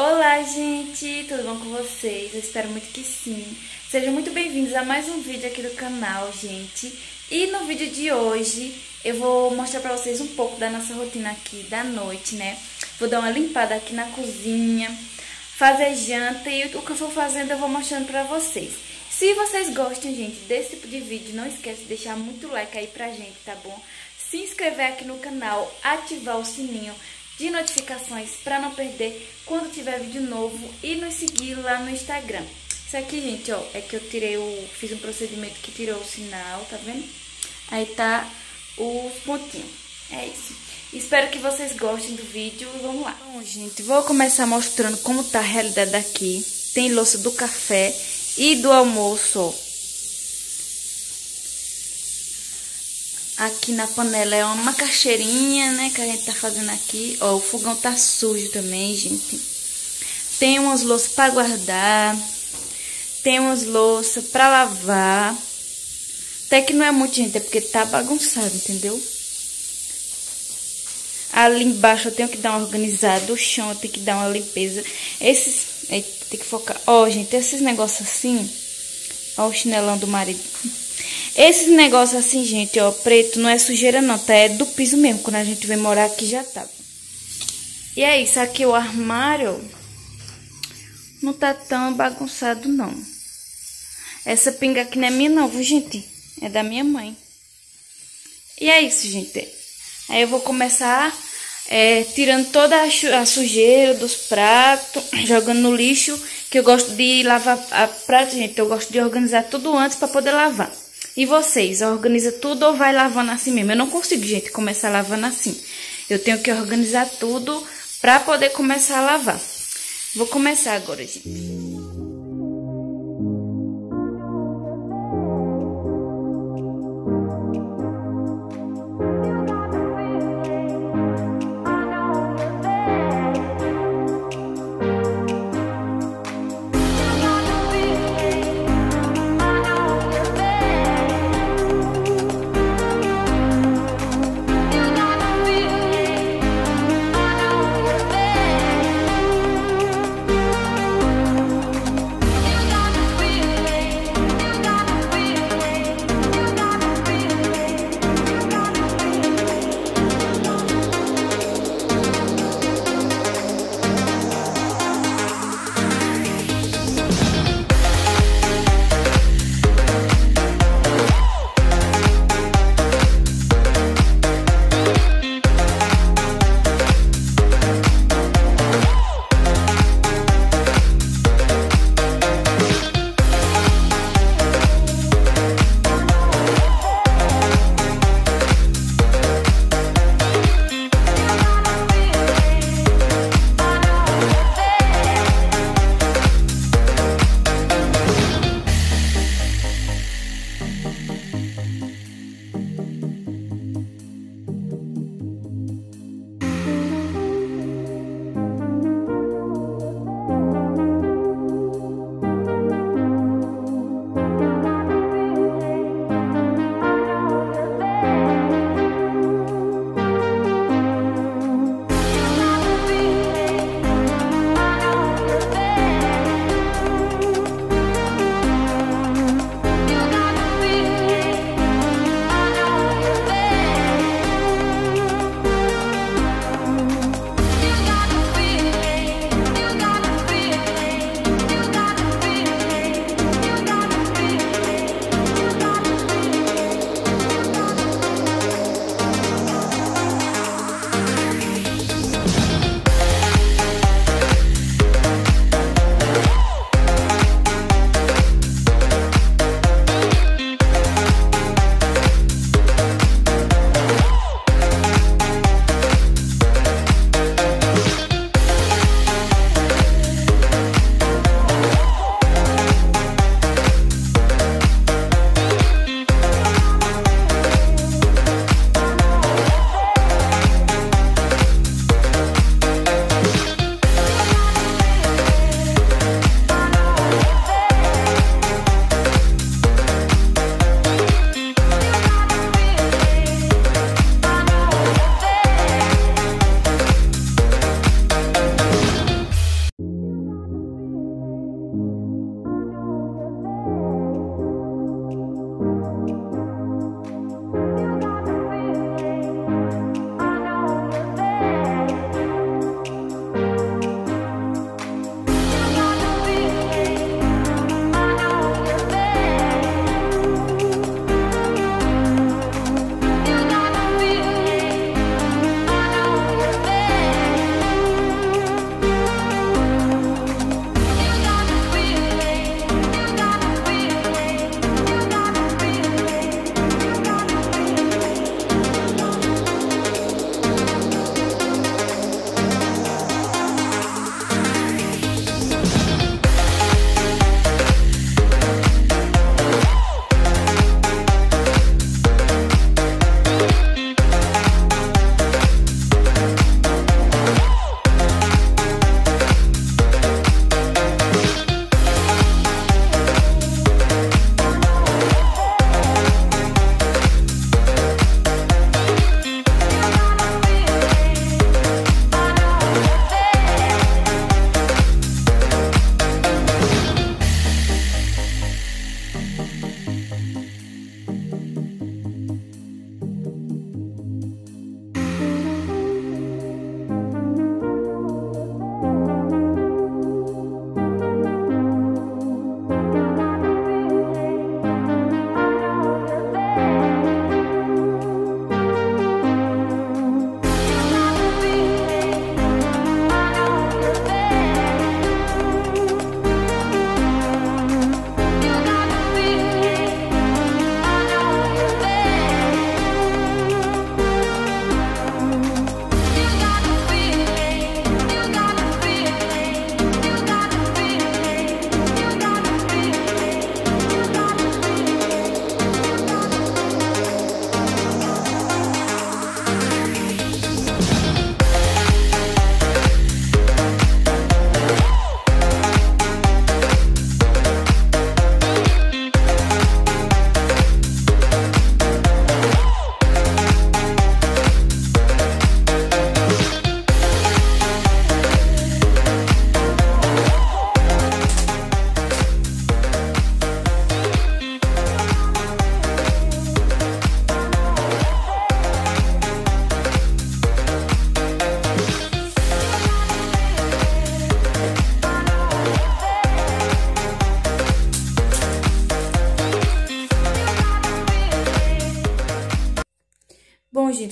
Olá, gente! Tudo bom com vocês? Eu espero muito que sim. Sejam muito bem-vindos a mais um vídeo aqui do canal, gente. E no vídeo de hoje eu vou mostrar pra vocês um pouco da nossa rotina aqui da noite, né? Vou dar uma limpada aqui na cozinha, fazer janta e o que eu for fazendo eu vou mostrando pra vocês. Se vocês gostam, gente, desse tipo de vídeo, não esquece de deixar muito like aí pra gente, tá bom? Se inscrever aqui no canal, ativar o sininho de notificações para não perder quando tiver vídeo novo e nos seguir lá no Instagram. Isso aqui, gente, ó, é que eu tirei o... fiz um procedimento que tirou o sinal, tá vendo? Aí tá os pontinhos. É isso. Espero que vocês gostem do vídeo vamos lá. Bom, gente, vou começar mostrando como tá a realidade daqui. Tem louça do café e do almoço, ó. Aqui na panela é uma macaxeirinha, né, que a gente tá fazendo aqui. Ó, o fogão tá sujo também, gente. Tem umas louças para guardar. Tem umas louças para lavar. Até que não é muito, gente, é porque tá bagunçado, entendeu? Ali embaixo eu tenho que dar uma organizada. O chão eu tenho que dar uma limpeza. Esses... Tem que focar. Ó, gente, esses negócios assim... Ó o chinelão do marido. Esses negócios assim, gente, ó, preto, não é sujeira não, tá? É do piso mesmo, quando a gente vem morar aqui já tá. E é isso, aqui o armário não tá tão bagunçado não. Essa pinga aqui não é minha não, viu, gente? É da minha mãe. E é isso, gente. Aí eu vou começar é, tirando toda a sujeira dos pratos, jogando no lixo, que eu gosto de lavar a prato, gente. Eu gosto de organizar tudo antes para poder lavar. E vocês, organiza tudo ou vai lavando assim mesmo? Eu não consigo, gente, começar lavando assim. Eu tenho que organizar tudo para poder começar a lavar. Vou começar agora, gente.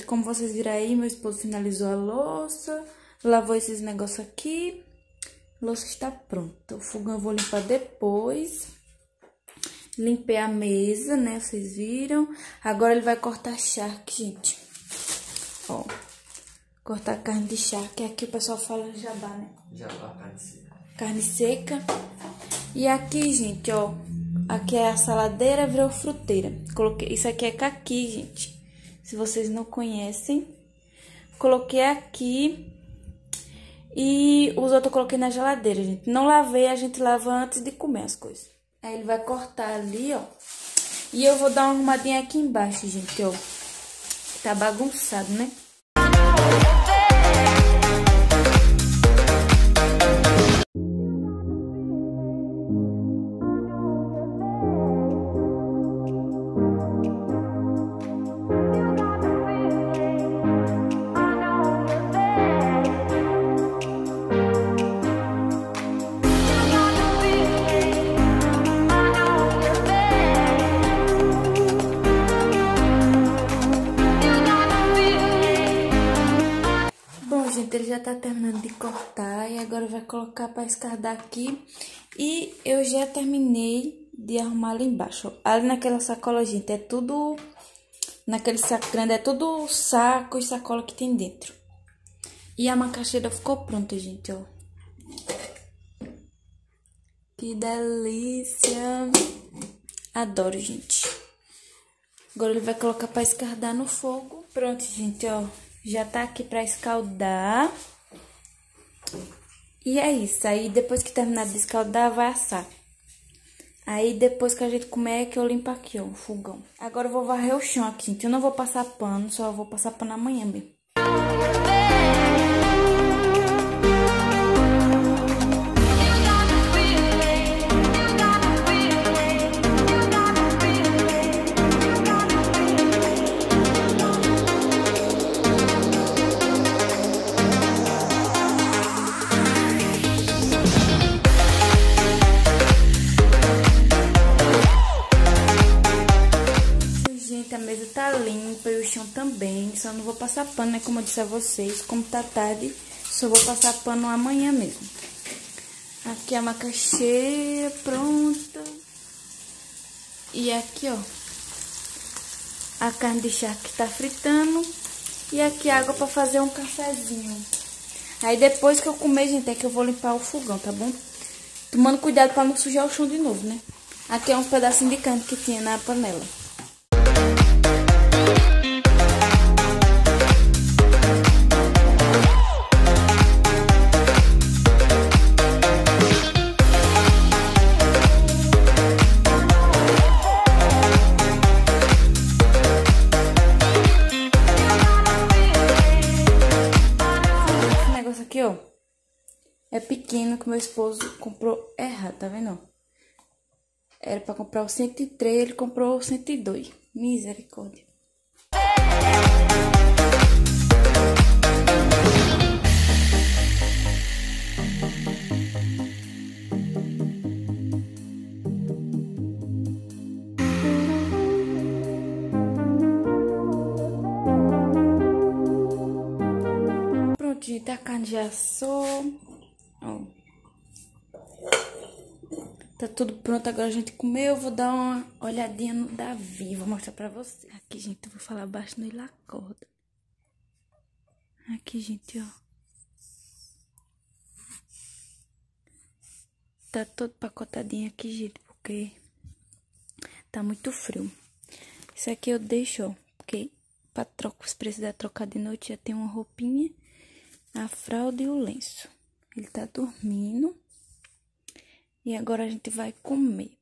Como vocês viram aí, meu esposo finalizou a louça, lavou esses negócios aqui. A louça está pronta. O fogão eu vou limpar depois. Limpei a mesa, né? Vocês viram. Agora ele vai cortar charque, gente. Ó. Cortar carne de charque. Aqui o pessoal fala jabá, né? Jabá, carne seca. Carne seca. E aqui, gente, ó. Aqui é a saladeira, virou fruteira. Coloquei, isso aqui é caqui, gente. Se vocês não conhecem. Coloquei aqui. E os outros eu coloquei na geladeira, gente. Não lavei, a gente lava antes de comer as coisas. Aí ele vai cortar ali, ó. E eu vou dar uma arrumadinha aqui embaixo, gente, ó. Tá bagunçado, né? De cortar e agora vai colocar para escardar aqui. E eu já terminei de arrumar ali embaixo. Ali naquela sacola, gente, é tudo... Naquele saco grande, é tudo saco e sacola que tem dentro. E a macaxeira ficou pronta, gente, ó. Que delícia! Adoro, gente. Agora ele vai colocar para escardar no fogo. Pronto, gente, ó. Já tá aqui pra escaldar. E é isso. Aí depois que terminar de escaldar, vai assar. Aí depois que a gente comer, é que eu limpo aqui, ó, o fogão. Agora eu vou varrer o chão aqui, gente. Eu não vou passar pano, só vou passar pano amanhã mesmo. Só não vou passar pano, né, como eu disse a vocês, como tá tarde, só vou passar pano amanhã mesmo. Aqui a macaxeira pronta. E aqui, ó, a carne de charque tá fritando. E aqui água pra fazer um cafezinho. Aí depois que eu comer, gente, é que eu vou limpar o fogão, tá bom? Tomando cuidado pra não sujar o chão de novo, né? Aqui é uns pedacinhos de carne que tinha na panela. Comprou errado, tá vendo? Era pra comprar o 103, ele comprou o 102. Misericórdia. Pronto, gente, a carne já assou. Ó. Tá tudo pronto, agora a gente comeu. Eu vou dar uma olhadinha no Davi, vou mostrar pra vocês. Aqui, gente, eu vou falar baixo no ele acorda. Aqui, gente, ó. Tá todo pacotadinho aqui, gente, porque tá muito frio. Isso aqui eu deixo, ó, porque pra trocar, se precisar trocar de noite, já tem uma roupinha, a fralda e o lenço. Ele tá dormindo. E agora a gente vai comer.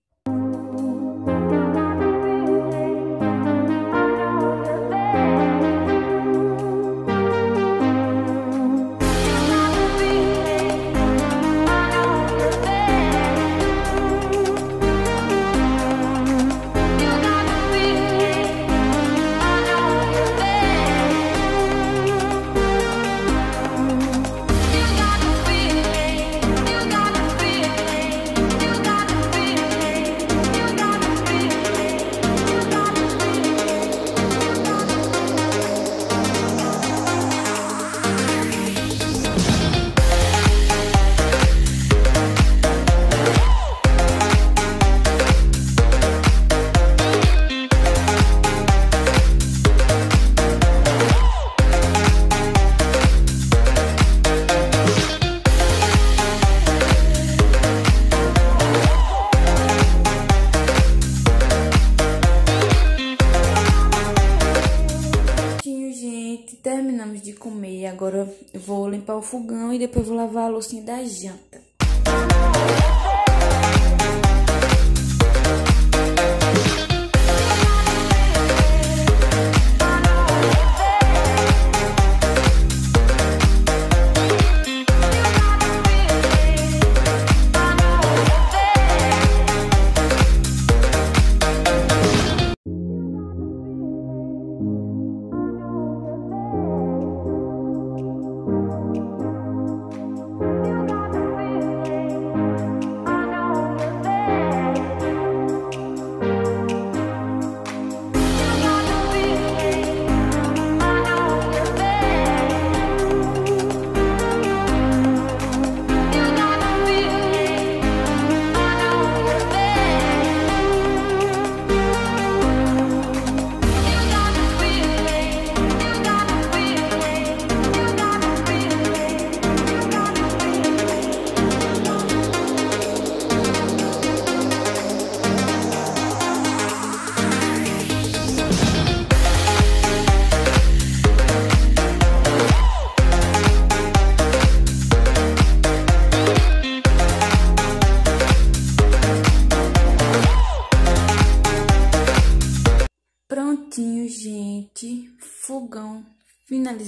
Agora eu vou limpar o fogão e depois vou lavar a loucinha da janta.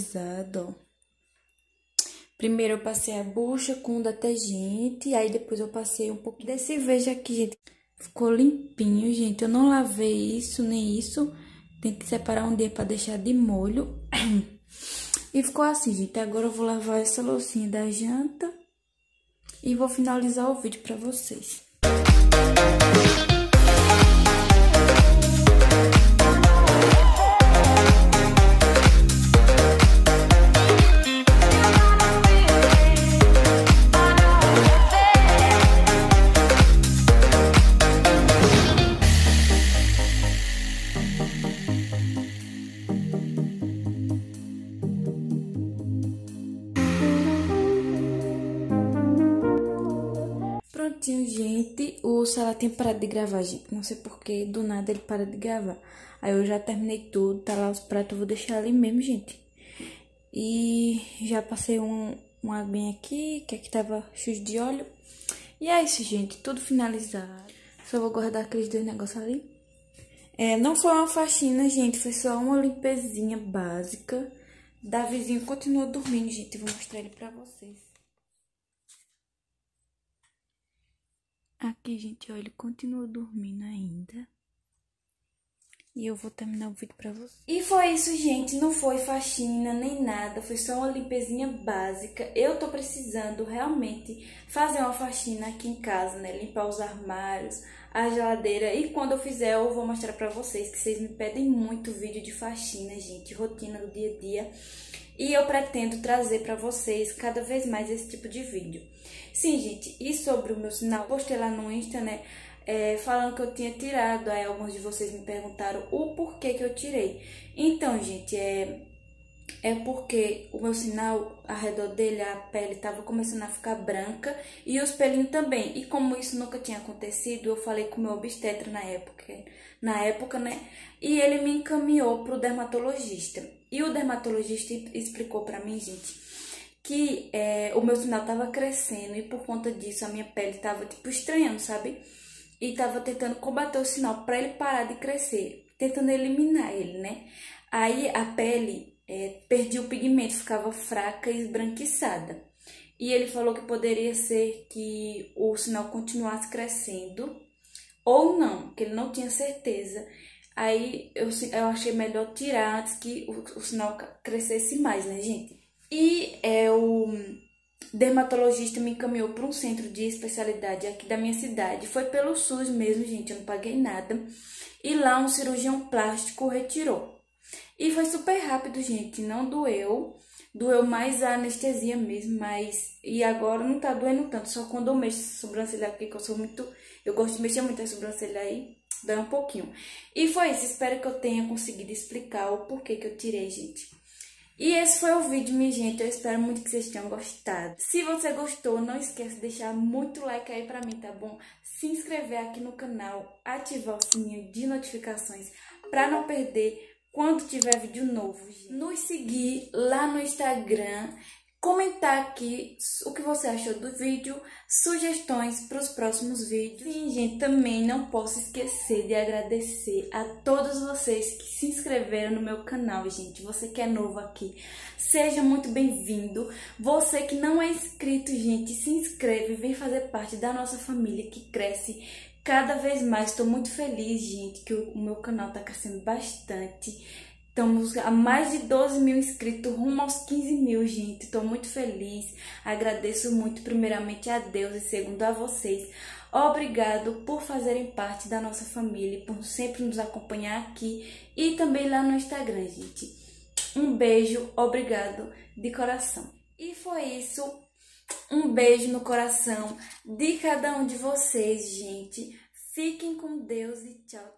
Finalizado, ó. Primeiro eu passei a bucha com detergente, aí depois eu passei um pouco desse veja aqui, gente. Ficou limpinho, gente. Eu não lavei isso nem isso. Tem que separar um dia pra deixar de molho. E ficou assim, gente. Agora eu vou lavar essa loucinha da janta e vou finalizar o vídeo pra vocês. Prontinho, gente. O celular tinha parado de gravar, gente. Não sei porquê, do nada ele para de gravar. Aí eu já terminei tudo, tá lá os pratos, eu vou deixar ali mesmo, gente. E já passei um, um aguinha aqui, que aqui tava cheio de óleo. E é isso, gente, tudo finalizado. Só vou guardar aqueles dois negócios ali. É, não foi uma faxina, gente, foi só uma limpezinha básica. Davizinho continua dormindo, gente, vou mostrar ele pra vocês. Aqui, gente, ó, ele continua dormindo ainda. E eu vou terminar o vídeo pra vocês. E foi isso, gente. Não foi faxina nem nada. Foi só uma limpezinha básica. Eu tô precisando realmente fazer uma faxina aqui em casa, né? Limpar os armários, a geladeira. E quando eu fizer, eu vou mostrar pra vocês. Que vocês me pedem muito vídeo de faxina, gente. Rotina do dia a dia. E eu pretendo trazer pra vocês cada vez mais esse tipo de vídeo. Sim, gente, e sobre o meu sinal, postei lá no Insta, né? É, falando que eu tinha tirado, aí alguns de vocês me perguntaram o porquê que eu tirei. Então, gente, é, é porque o meu sinal, ao redor dele, a pele estava começando a ficar branca e os pelinhos também. E como isso nunca tinha acontecido, eu falei com o meu obstetra na época, na época, né? E ele me encaminhou para o dermatologista. E o dermatologista explicou para mim, gente, que é, o meu sinal tava crescendo e por conta disso a minha pele tava tipo estranhando, sabe? E tava tentando combater o sinal para ele parar de crescer, tentando eliminar ele, né? Aí a pele é, perdia o pigmento, ficava fraca e esbranquiçada. E ele falou que poderia ser que o sinal continuasse crescendo ou não, que ele não tinha certeza. Aí eu, eu achei melhor tirar antes que o, o sinal crescesse mais, né, gente? E é, o dermatologista me encaminhou para um centro de especialidade aqui da minha cidade. Foi pelo SUS mesmo, gente, eu não paguei nada. E lá um cirurgião plástico retirou. E foi super rápido, gente, não doeu. Doeu mais a anestesia mesmo, mas. E agora não tá doendo tanto, só quando eu mexo a sobrancelha aqui, que eu sou muito. Eu gosto de mexer muito a sobrancelha aí, dá um pouquinho. E foi isso, espero que eu tenha conseguido explicar o porquê que eu tirei, gente. E esse foi o vídeo, minha gente. Eu espero muito que vocês tenham gostado. Se você gostou, não esqueça de deixar muito like aí pra mim, tá bom? Se inscrever aqui no canal, ativar o sininho de notificações pra não perder quando tiver vídeo novo. Gente. Nos seguir lá no Instagram comentar aqui o que você achou do vídeo, sugestões para os próximos vídeos. Sim, gente, também não posso esquecer de agradecer a todos vocês que se inscreveram no meu canal, gente. Você que é novo aqui, seja muito bem-vindo. Você que não é inscrito, gente, se inscreve, vem fazer parte da nossa família que cresce cada vez mais. Estou muito feliz, gente, que o meu canal está crescendo bastante. Estamos a mais de 12 mil inscritos, rumo aos 15 mil, gente. Estou muito feliz. Agradeço muito, primeiramente, a Deus e segundo a vocês. Obrigado por fazerem parte da nossa família, por sempre nos acompanhar aqui e também lá no Instagram, gente. Um beijo, obrigado de coração. E foi isso. Um beijo no coração de cada um de vocês, gente. Fiquem com Deus e tchau.